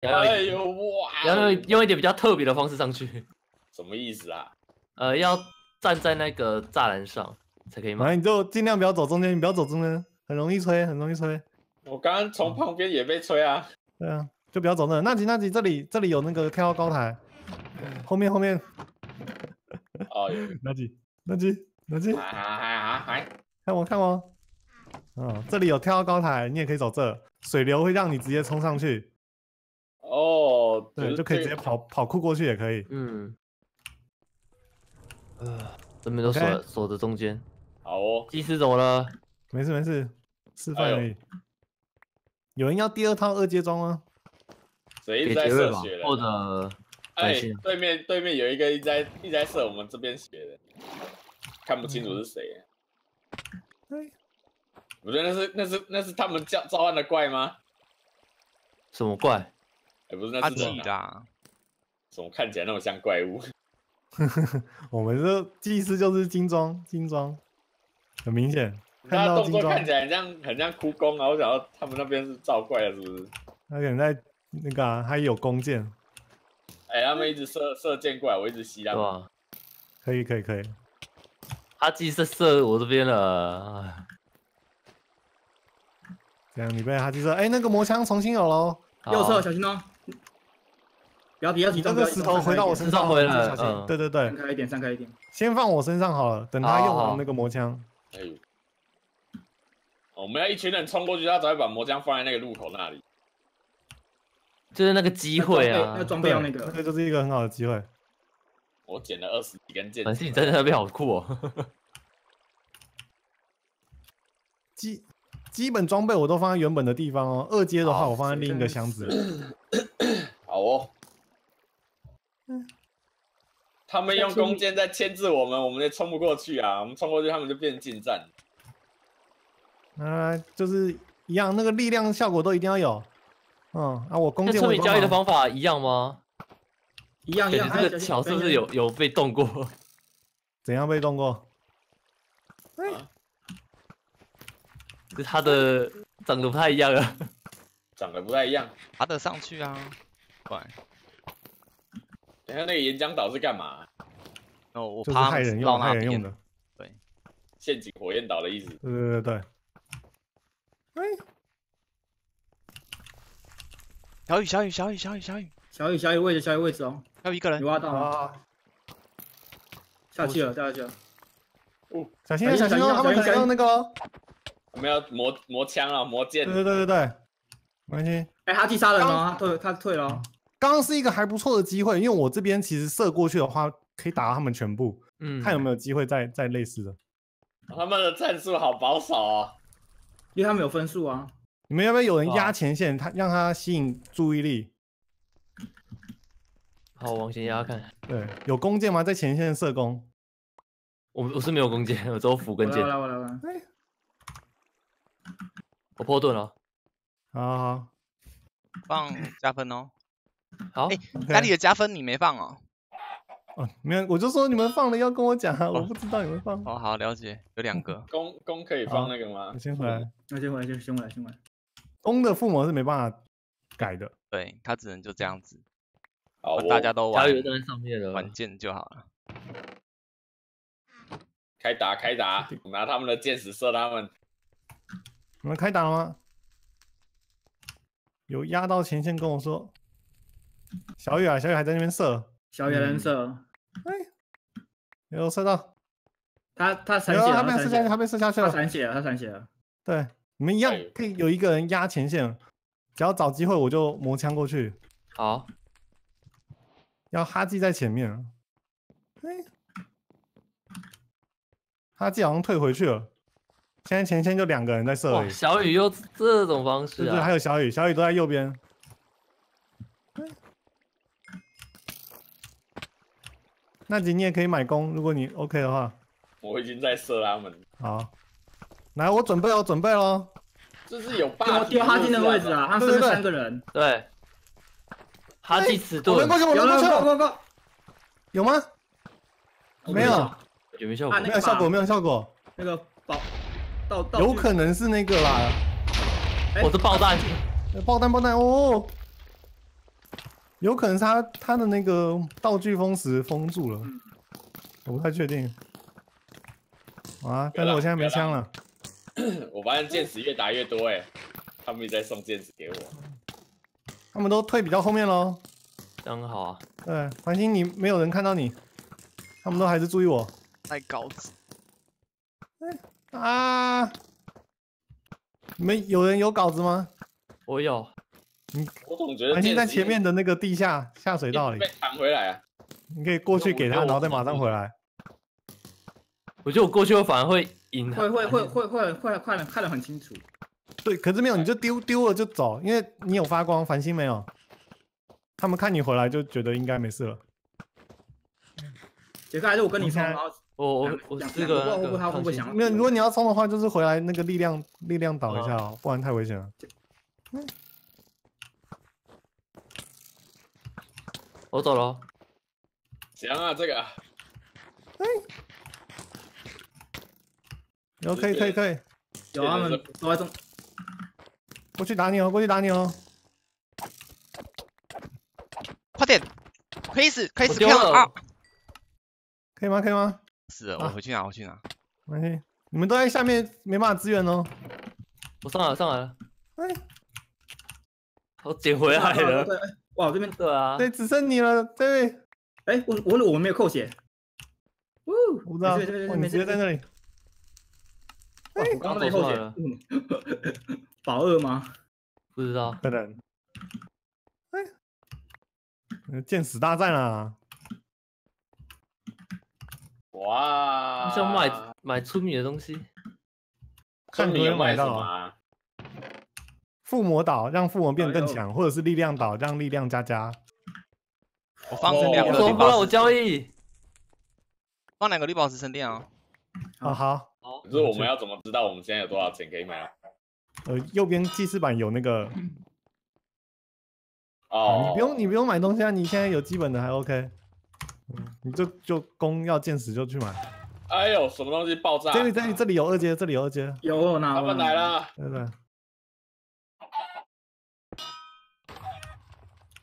要哎呦哇！要用用一点比较特别的方式上去，什么意思啊？呃，要站在那个栅栏上才可以买。反正你就尽量不要走中间，你不要走中间，很容易吹，很容易吹。我刚刚从旁边也被吹啊！对啊，就不要走那。那集那集这里这里有那个跳高台，后面后面哦，那集那集那集，还还还还还，看我看我。嗯，这里有跳高台，你也可以走这，水流会让你直接冲上去，哦，对，就可以直接跑跑酷过去也可以。嗯，呃，这边都锁锁着中间。好哦。技师怎么了？没事没事，示范而已。有人要第二套二阶装吗？谁一直在射血？或者哎，对面对面有一个一直在一直在射我们这边血的，看不清楚是谁。哎，我觉得那是那是那是他们叫召唤的怪吗？什么怪？哎，不是，那阿是人啊怎么看起来那么像怪物？我们这祭司就是精装精装，很明显他动作看起来很像很像哭弓啊！我想到他们那边是造怪了，是不是？他可能在那个、啊，他有弓箭，哎，他们一直射射箭过来，我一直吸他们。可以可以可以。他祭司射我这边了，哎这样你被他祭射，哎，那个魔枪重新有喽，右侧小心哦！不要提，要提这重，不要个石头回到我身上，回来对对对散，开一点，散开一点。先放我身上好了，等他用完那个魔枪。哎呦，我们要一群人冲过去，他才会把魔枪放在那个路口那里。就是那个机会啊那。装备要那个那个个就是一个很好的机会。我捡了二十几根箭反正你站在那边好酷哦。基基本装备我都放在原本的地方哦，二阶的话我放在另一个箱子。好哦。他们用弓箭在牵制我们，我们也冲不过去啊！我们冲过去，他们就变近战。啊，就是一样，那个力量效果都一定要有。嗯，啊，我弓那箭我也村民交易的方法一样吗？一样一样。这个桥是不是有有被动过？怎样被动过？就他的长得不太一样啊。长得不太一样。爬得上去啊，快！等一下那个岩浆岛是干嘛？哦，我就是爬害人用，人用的。。陷阱火焰岛的意思。对对对对。哎，小雨，小雨，小雨，小雨，小雨，小雨小雨位置小雨位置哦，还有一个人你，挖到吗？啊，下去了，下去了。小心啊小心哦，小心他们可能小心用那个哦。我们要磨磨枪啊，磨剑对。对对对对，没关系。哎，他击杀人吗？他退，他退了哦。刚刚是一个还不错的机会，因为我这边其实射过去的话，可以打到他们全部，嗯，看有没有机会再再类似的。他们的战术好保守哦。因为他们有分数啊。你们要不要有人压前线，他让他吸引注意力？好，往前压看。对，有弓箭吗？在前线射弓。我我是没有弓箭，我只有斧跟箭我。来，我来，我来。我破盾了。好好好，放加分哦。好，哎家里的加分你没放哦？哦，没有，我就说你们放了要跟我讲啊，我不知道你们放。哦，好，了解，有两个。弓弓可以放那个吗我？先回来，那先回来，先先回来，先回来。弓的附魔是没办法改的。对他只能就这样子，好哦，大家都玩加油站在上面的。玩剑就好了。开打开打，拿他们的箭矢射他们。你们开打了吗？有压到前线跟我说。小雨啊，小雨还在那边射，小野人射，哎有射到，他他残有血了，他被射下去，他被射下去他了。残血了，他残血了。对，你们一样可以有一个人压前线，只要找机会我就磨枪过去。好，要哈基在前面啊。哎，哈基好像退回去了，现在前线就两个人在射而哇，已。小雨又这种方式对对，还啊，有小雨，小雨都在右边。哎那集你也可以买弓，如果你 OK 的话。我已经在射他们，好，来，我准备我，准备喽。这是有丢 buff 丢哈金的位置啊，他分了对对对三个人。对，哈基迟钝我轮过去，我有了，轮过去了，go go go！有吗？没有，有没有效果没有效果，没有效果，那个爆，到到有可能是那个啦。哎我是爆弹，呃爆弹，爆弹哦！有可能是他他的那个道具封石封住了，我不太确定。啊，但是我现在没枪了。我发现剑士越打越多哎，他们一直在送剑士给我。他们都退比较后面喽。这样好啊。对，繁星你没有人看到你，他们都还是注意我。带稿子。啊！你们有人有稿子吗？我有。我总觉得繁星在前面的那个地下下水道里被弹回来啊。你可以过去给他，然后再马上回来。我觉得我过去我反而会赢。会会会会会会看的看得很清楚。对，可是没有，你就丢丢了就走，因为你有发光，繁星没有。他们看你回来就觉得应该没事了。杰克还是我跟你冲，然后我我我这个会不会他会不会想？没有，如果你要冲的话，就是回来那个力量力量倒一下哦，不然太危险了。我走了。行啊，这个。哎。有可以可以可以。有他们都在中。过去打你哦，过去打你哦。快点，可以死，可以死票啊！可以吗？可以吗？是的，我回去拿，我去拿。没事，你们都在下面，没办法支援哦。我上来了，上来了。哎，我捡回来了。哇，这边对啊，对，只剩你了，这位。哎，我我我没有扣血。呜，我知道，你直接在那里。哎，我刚刚没扣血。保二吗？不知道，可能。哎，见死大战啊！哇！想买买村民的东西，看你有买到啊。附魔岛让附魔变得更强，或者是力量岛让力量加加。我放两个绿宝石。我交易。放两个绿宝石神殿啊！啊好。可是我们要怎么知道我们现在有多少钱可以买啊？呃，右边祭祀板有那个。哦。你不用，你不用买东西啊！你现在有基本的还 OK。嗯，你就就攻要见识就去买。哎呦，什么东西爆炸？这里这里这里有二阶，这里有二阶。有哪？他们来了。对对。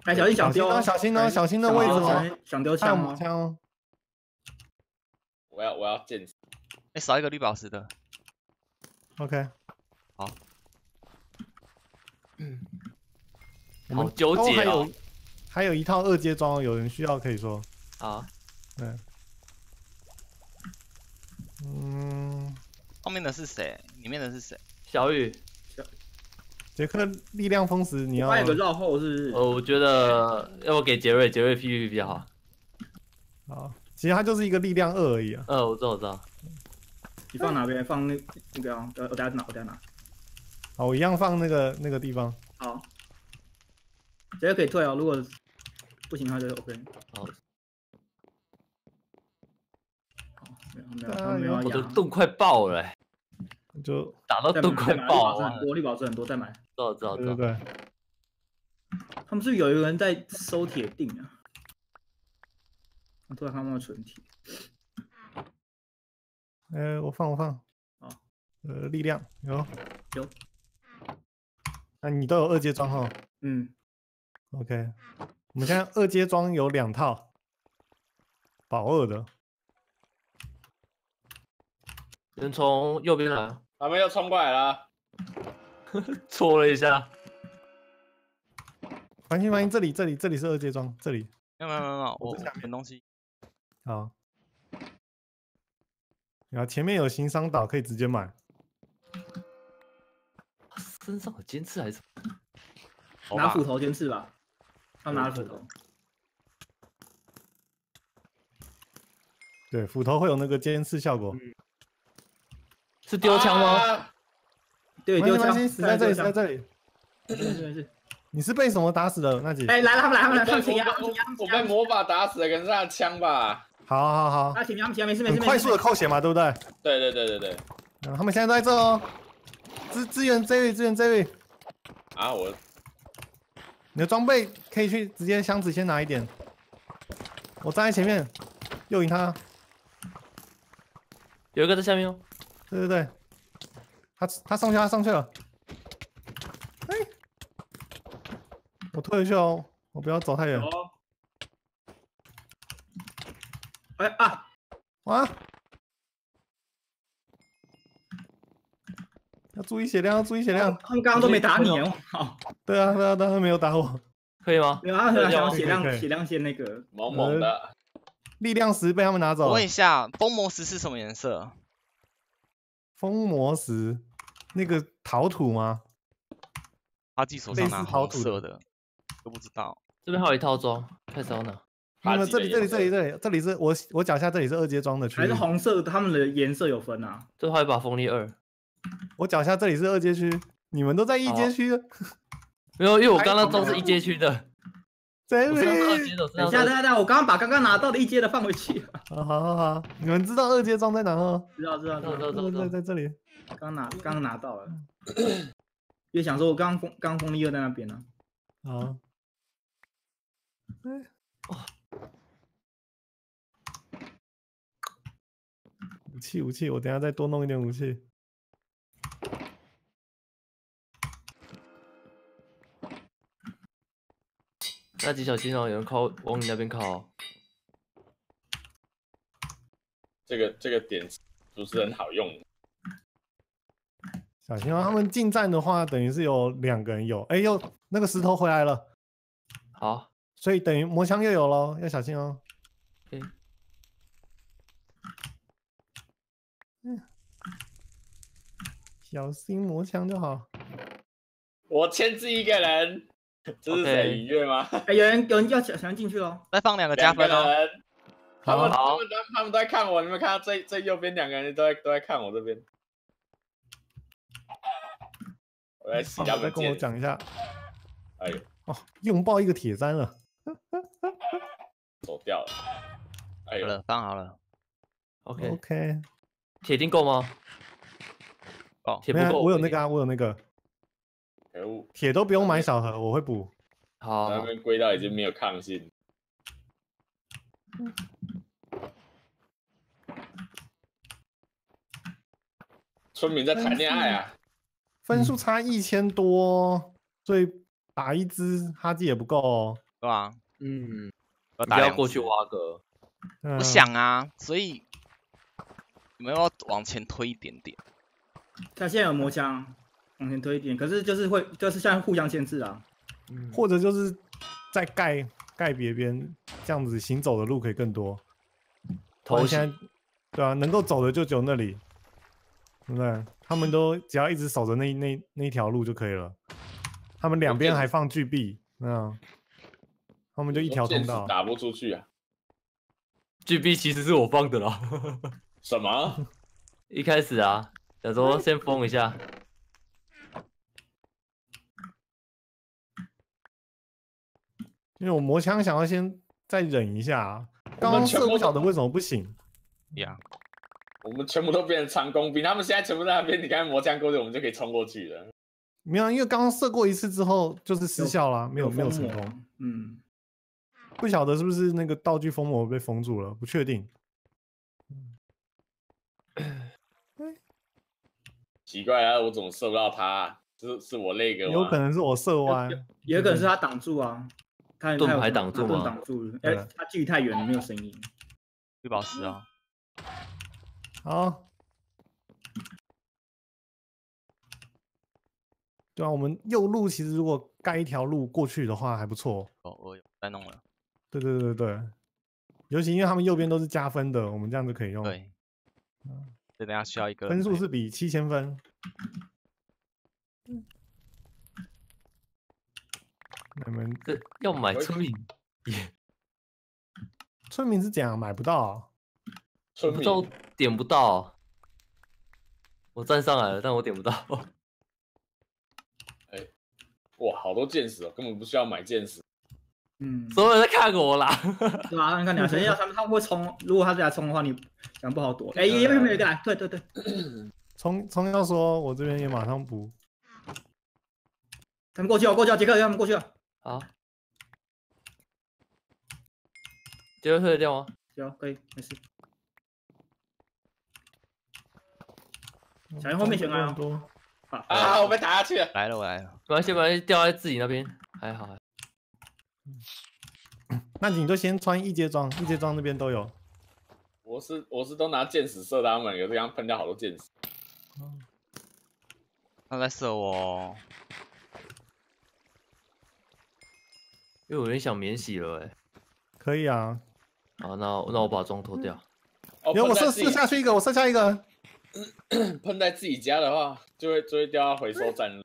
哎，小心小心哦，小心哦，小心的位置哦，想丢枪枪哦。我要我要见死。哎，少一个绿宝石的。OK。好。嗯。好纠结还有还有一套二阶装，有人需要可以说。啊，对，嗯，后面的是谁？里面的是谁？小雨，杰克力量封石，你要有个绕后是不是？呃，我觉得要不给杰瑞，杰瑞 PVP 比较好。好，其实他就是一个力量二而已啊。呃，我知道，我知道。你放哪边？放那那个啊？呃我等下拿，我等下拿。好，我一样放那个那个地方。好，杰瑞可以退哦，如果不行的话就 OK。好。没有，我的盾快爆了，就打到都快爆了。玻璃宝石很多，再买。知道知道知道。对。他们是有一个人在收铁锭啊。我突然看到纯铁。哎，我放我放。好。呃，力量有有。那你都有二阶装哈？嗯。OK，我们现在二阶装有两套，保二的。人从右边来，他们又冲过来了，搓了一下。放心放心，这里这里这里是二阶装，这里。没有没有没有，我捡东西。好。然后前面有行商岛，可以直接买。身上有尖刺还是？拿斧头尖刺吧。他拿斧头。对，斧头会有那个尖刺效果。是丢枪吗？对，丢枪，死在这里，死在这里。没事没事。你是被什么打死的？那几？哎，来了，他们来，他们来，他们来。我被魔法打死的，可能是他的枪吧。好好好。他前面，他们前面没事没事。快速的扣血嘛，对不对？对对对对对。他们现在都在这哦。支支援这位，支援这位。啊，我。你的装备可以去直接箱子先拿一点。我站在前面，诱引他。有一个在下面哦。对对对，他他上去，他上去了。哎，我退回去哦，我不要走太远。哦。哎啊！哇！要注意血量，要注意血量。他们刚刚都没打你哦。好。对啊，对啊，他们没有打我。可以吗？没有，他想血量，血量先那个猛猛的。力量石被他们拿走。问一下，风魔石是什么颜色？风魔石，那个陶土吗？阿基手上拿红色的，都不知道。这边还有一套装，太骚了。你们这里这里这里这里这里是我我脚下这里是二阶装的区域。还是红色，他们的颜色有分啊。这还有一把风力二。我脚下这里是二阶区，你们都在一阶区。没有，因为我刚刚都是一阶区的。真的？等一下等下等下，我刚刚把刚刚拿到的一阶的放回去。好好好，你们知道二阶装在哪吗？知道知道知道知道在在这里。刚拿刚刚拿到了。也想说，我刚刚刚风力二在那边呢。好。哎。哇。武器武器，我等下再多弄一点武器。那几小心哦，有人靠往你那边靠。这个这个点不是很好用。小心哦，他们近战的话，等于是有两个人有。哎呦，那个石头回来了。好，所以等于魔枪又有喽，要小心哦。嗯，小心魔枪就好。我牵制一个人。这是谁？音乐吗？哎，有人有人要想想进去喽！再放两个加分哦。他们他们他们都在看我，你们看到最最右边两个人都在都在看我这边。我来洗他们。再跟我讲一下。哎呦！哦，拥抱一个铁簪了。走掉了。哎呦，放好了。OK OK。铁钉够吗？哦，铁不够。我有那个啊，我有那个。铁都不用买小盒，我会补。好，那边龟到已经没有抗性。村民在谈恋爱啊，分数差一千多，所以打一只哈基也不够，哦，对吧？嗯，要要过去挖个。我想啊，所以你们要往前推一点点。他现在有魔枪。往前推一点，可是就是会，就是像互相限制啊，或者就是在盖盖别边，这样子行走的路可以更多。头现在，对啊，能够走的就只有那里，对不对？他们都只要一直守着那那那条路就可以了。他们两边还放巨币，嗯，他们就一条通道，打不出去啊。巨币其实是我放的啦。什么？一开始啊，想说先封一下。因为我磨枪想要先再忍一下，刚刚射不晓得为什么不行。呀，我们全部都变成长弓兵，他们现在全部在那边，你刚魔枪过去，我们就可以冲过去了。没有，因为刚刚射过一次之后就是失效了，没有没有成功。嗯，不晓得是不是那个道具封魔被封住了，不确定。奇怪啊，我怎么射不到他？是是我那个？有可能是我射歪，也有可能是他挡住啊。盾牌挡住吗？挡住，哎，他距离太远了，没有声音。绿宝石啊，好。对啊，我们右路其实如果盖一条路过去的话还不错。哦，我在弄了。对对对对，尤其因为他们右边都是加分的，我们这样子可以用。对。嗯，这等下需要一个分数是比七千分。你们这要买村民，村民是怎样买不到？村民点不到。我站上来了，但我点不到。哎，哇，好多剑士哦，根本不需要买剑士。嗯，所有人在看我啦。对啊，你看两神要他们他们会冲，如果他这样冲的话，你想不好躲。哎，有没有一个来？对对对，冲冲要说，我这边也马上补。他们过去哦，过去哦，杰克，让他们过去哦。好，这个退得掉吗？行，可以，没事。小心后面险啊！啊，我被打下去了。来了，我来了。没关系，没关系，掉在自己那边，还好。那你就先穿一阶装，一阶装那边都有。我是我是都拿箭矢射他们，有这样喷掉好多箭矢。他在射我因为我有点想免洗了哎。可以啊，好，那那我把妆脱掉。哦，因为我射喷在自己射下去一个，我射下一个。喷在自己家的话，就会就会掉到回收站了。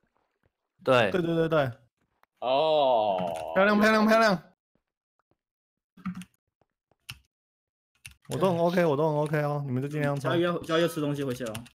对对对对对，哦，漂亮漂亮漂亮。我都很 OK，我都很 OK 哦，你们就尽量穿交易。要交易要吃东西回去了哦。